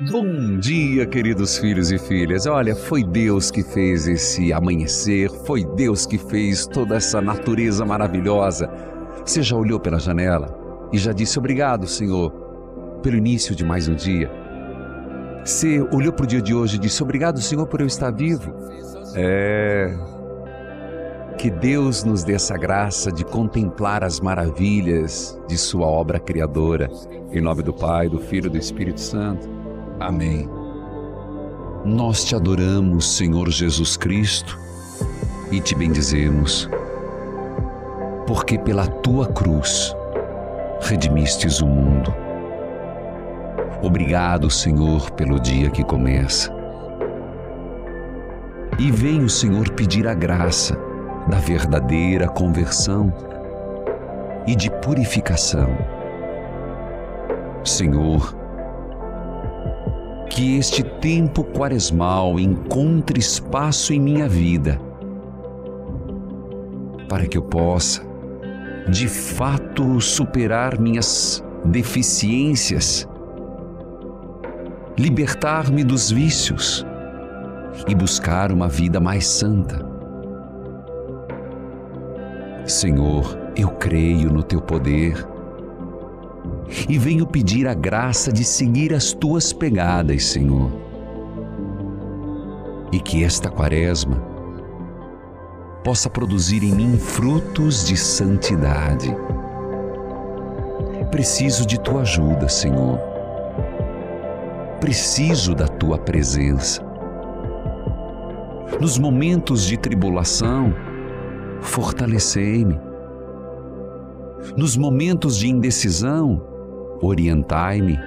Bom dia, queridos filhos e filhas. Olha, foi Deus que fez esse amanhecer, foi Deus que fez toda essa natureza maravilhosa. Você já olhou pela janela e já disse obrigado, Senhor, pelo início de mais um dia. Você olhou para o dia de hoje e disse obrigado, Senhor, por eu estar vivo. É. Que Deus nos dê essa graça de contemplar as maravilhas de Sua obra criadora. Em nome do Pai, do Filho e do Espírito Santo. Amém. Nós te adoramos, Senhor Jesus Cristo, e te bendizemos, porque pela tua cruz redimistes o mundo. Obrigado, Senhor, pelo dia que começa. E vem o Senhor pedir a graça da verdadeira conversão e de purificação. Senhor, que este tempo quaresmal encontre espaço em minha vida, para que eu possa, de fato, superar minhas deficiências, libertar-me dos vícios e buscar uma vida mais santa. Senhor, eu creio no teu poder e venho pedir a graça de seguir as tuas pegadas, Senhor. E que esta quaresma possa produzir em mim frutos de santidade. Preciso de tua ajuda, Senhor. Preciso da tua presença. Nos momentos de tribulação, fortalecei-me. Nos momentos de indecisão, orientai-me.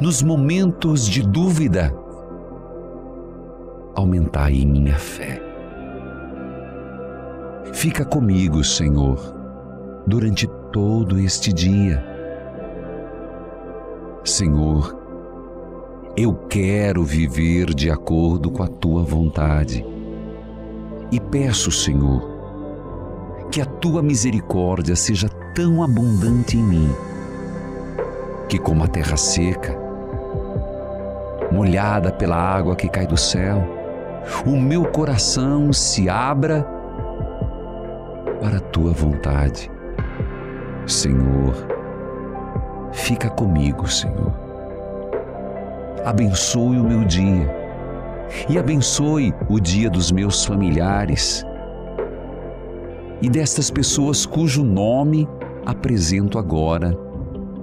Nos momentos de dúvida, aumentai minha fé. Fica comigo, Senhor, durante todo este dia. Senhor, eu quero viver de acordo com a tua vontade. E peço, Senhor, que a tua misericórdia seja tão abundante em mim que, como a terra seca, molhada pela água que cai do céu, o meu coração se abra para a tua vontade. Senhor, fica comigo, Senhor. Abençoe o meu dia e abençoe o dia dos meus familiares e destas pessoas cujo nome apresento agora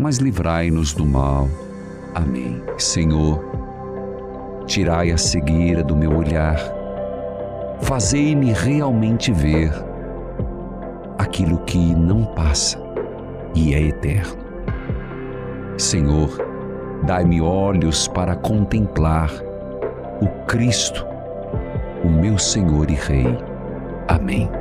mas livrai-nos do mal. Amém. Senhor, tirai a cegueira do meu olhar, fazei-me realmente ver aquilo que não passa e é eterno. Senhor, dai-me olhos para contemplar o Cristo, o meu Senhor e Rei. Amém.